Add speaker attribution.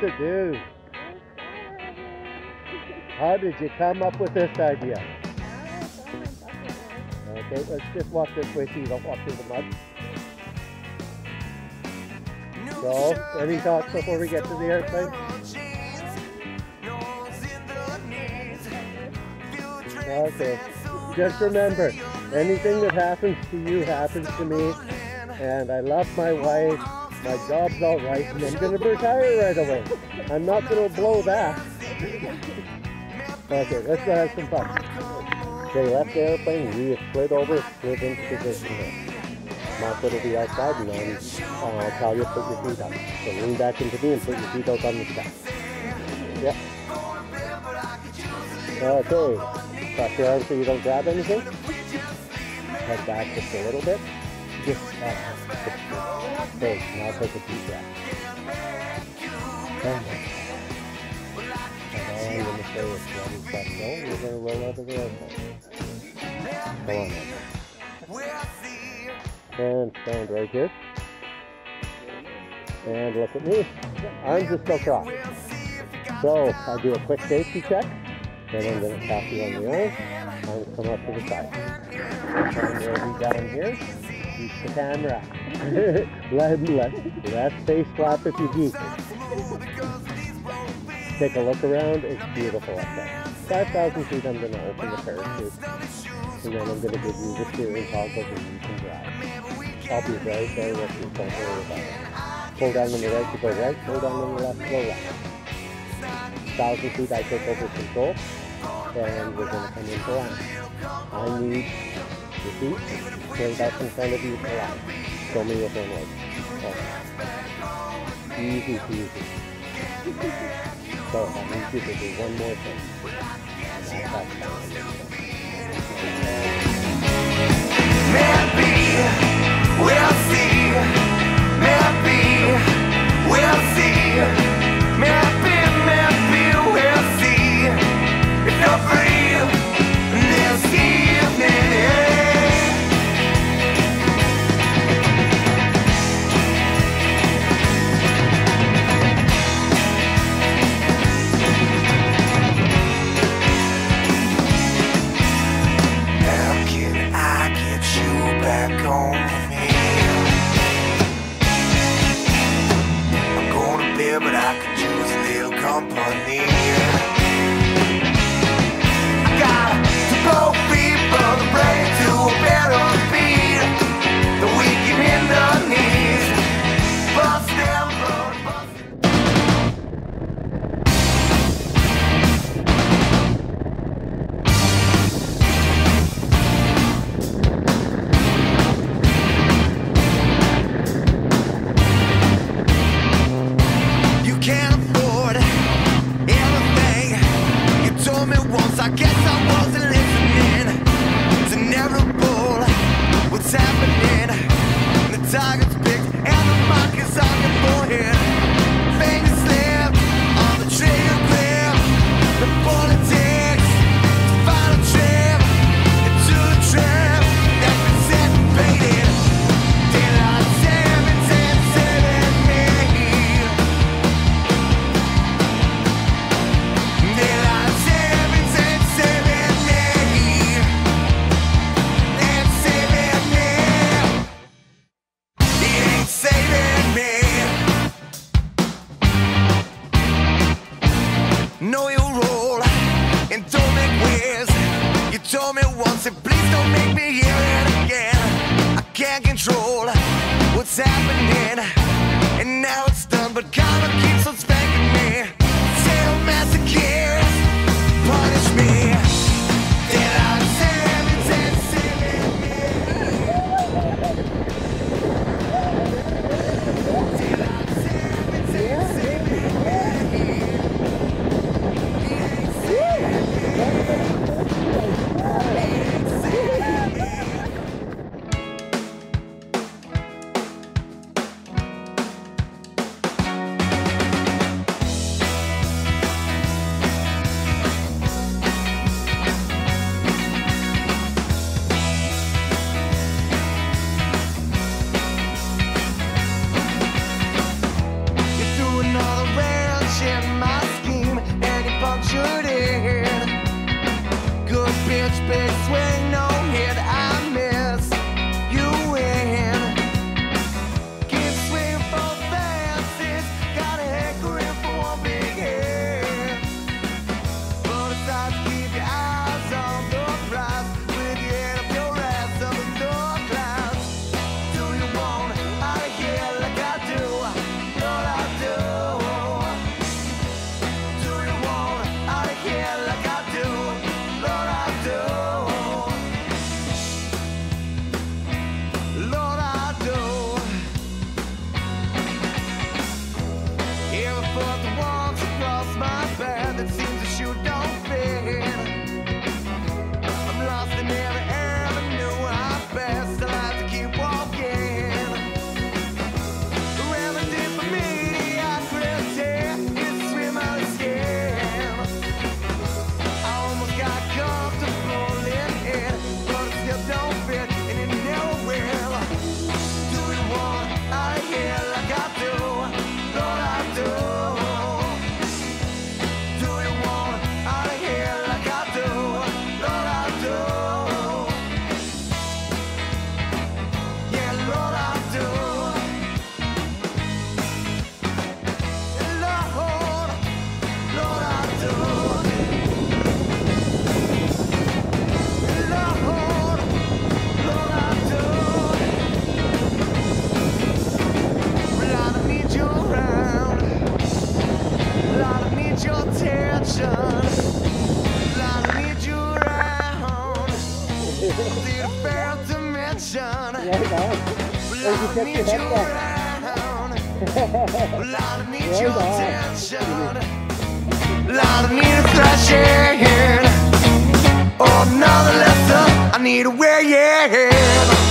Speaker 1: to do. How did you come up with this idea? Okay, let's just walk this way so you don't walk through the mud. So, any thoughts before we get to the airplane? Okay, just remember, anything that happens to you happens to me. And I love my wife, my job's all right, and I'm going to retire right away. I'm not going to blow that. okay, let's go have some fun. Okay, left the airplane, we slid over, slid into position. My foot will be outside and then uh, I'll tell you put your feet up. So lean back into me and put your feet out on the step. Yep. Okay. Cross your arms so you don't grab anything. Head back just a little bit. Just uh, Okay, now take a deep breath. And all I'm going to roll out of the on And stand right here. And look at me. Arms are still crossed. So I'll do a quick safety check. Then I'm going to tap you on the arm. Arms come up to the side. And be down here. Keep the camera. let, let, let face flap if you do. Take a look around. It's beautiful up there. 5,000 feet, I'm going to open the parachute. And then I'm going to give you the steering toggle that you can drive. I'll be right there with you. Don't worry about it. Pull down on the right to go right. Pull down on the left to go left. 1,000 feet, I take over control. And we're going to come in into land. I need your feet up in front of you land. Show me with one leg. Okay. Easy peasy. So I need you to do one more thing. And that's
Speaker 2: Maybe I guess I wasn't listening. What's happening. The target's picked and the mark is on your forehead. Control. What's happening, Well,
Speaker 1: you
Speaker 2: I
Speaker 1: kept
Speaker 2: need
Speaker 1: your
Speaker 2: you
Speaker 1: head down.
Speaker 2: I need your
Speaker 1: on.
Speaker 2: attention. I need a thrashing. Oh, another letter. I need a way in.